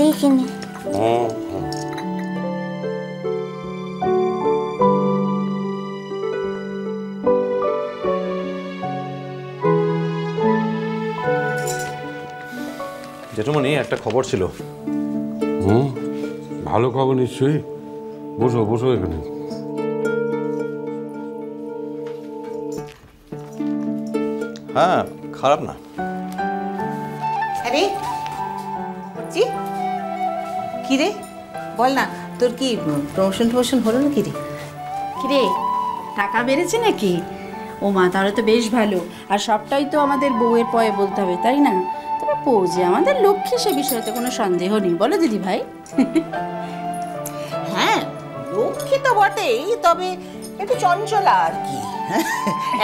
কিনে জেঠুমনি একটা খবর ছিল। হুম? ভালো খবর নিশ্চয়ই। বসো বসো এখানে। হ্যাঁ খারাপ না। আরে জি কি রে বল না তোর কি প্রমোশন প্রমোশন হলো না কি রে? কিরে টাকা বেড়েছে নাকি? ও মা তাহলে তো বেশ ভালো। আর সবটাই তো আমাদের বউয়ের পয়ে বলতে হবে তাই না? তবে বউ যে আমাদের লক্ষ্মী সে বিষয়ে তো কোনো সন্দেহ নেই। বলো দিদি ভাই। হ্যাঁ লক্ষ্মী তো বটেই তবে একটু চঞ্চলা আর কি।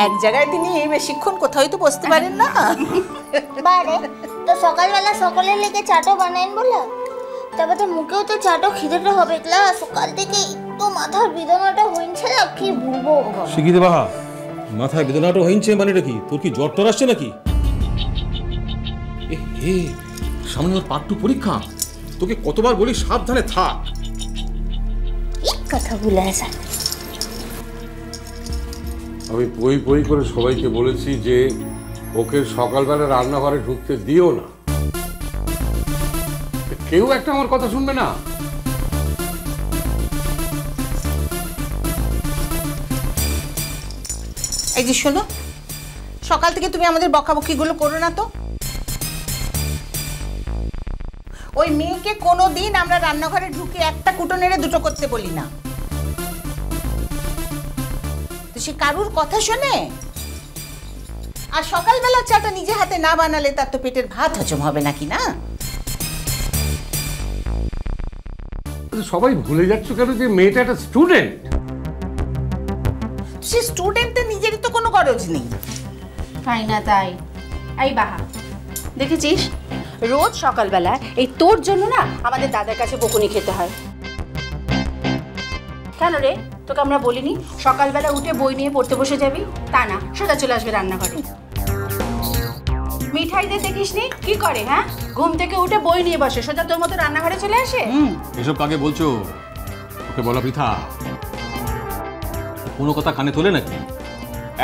এক জায়গায় তিনি বেশিক্ষণ কোথাও তো বসতে পারেন না। বারে তো সকালবেলা সকলে লেগে চাটো বানাইন বলে? তবে তো মুখেও তো চাটো খিদেটা হবে ক্লা সকাল থেকে একটু মাথার বেদনাটা হইছে না কি বলব? শিখিতে বাহা। মাথায় বেদনাটা হইছে মানে কি? তোর কি জ্বর টর আসছে নাকি? এ হে সামনে তোর পার্ট টু পরীক্ষা। তোকে কতবার বলি সাবধানে থাক। এক কথা ভুলে আসা আমি পই পই করে সবাইকে বলেছি যে ওকে সকালবেলা রান্নাঘরে ঢুকতে দিও না। কেউ একটা আমার কথা শুনবে না? এই যে শোনো, সকাল থেকে তুমি আমাদের বকাবকিগুলো করো না তো। ওই মেয়েকে কোনো দিন আমরা রান্নাঘরে ঢুকে একটা কুটো নেড়ে দুটো করতে বলি না। তো সে কারুর কথা শোনে? আর সকালবেলা চাটা নিজে হাতে না বানালে তার তো পেটের ভাত হজম হবে নাকি না? সবাই ভুলে যাচ্ছ কেন যে মেয়েটা একটা স্টুডেন্ট সে স্টুডেন্টদের নিজেরই তো কোনো গরজ নেই। তাই না তাই। এই বাহা দেখেছিস? রোজ সকালবেলা এই তোর জন্য না আমাদের দাদার কাছে বকুনি খেতে হয়। কেন রে? তোকে আমরা বলিনি সকালবেলা উঠে বই নিয়ে পড়তে বসে যাবি? তা না সোজা চলে আসবে রান্নাঘরে। মিঠাইদের দেখিসনি? কি করে হ্যাঁ? ঘুম থেকে উঠে বই নিয়ে বসে সোজা তোর মতো রান্নাঘরে চলে আসে? এসব কাকে বলছো? ওকে বলা পৃথা কোনো কথা কানে তোলে নাকি?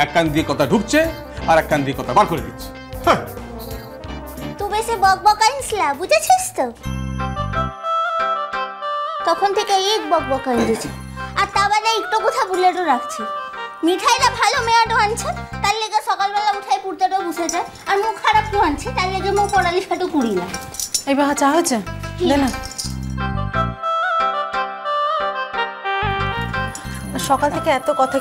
এক কান দিয়ে কথা ঢুকছে আর এক কান দিয়ে কথা বার করে দিচ্ছে। তুই বেশি বক বকাইনসলা বুঝেছিস তো? তখন থেকে এক বক বকাইন দিছি আর তা বাদে একটু কথা বুলেটও রাখছি। মিঠাইটা ভালো মেয়াটো আনছে তার লেগে সকালবেলা উঠাই পুরতেটাও বসে যায় আর মুখ খারাপ তো আনছি তাই লেগে মুখ পড়ালেখাটাও করি না। এই বাহা চা হয়েছে? দে না। সকাল থেকে এত কথা